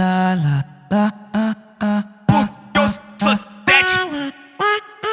La la la ah ah ah. Um, dois.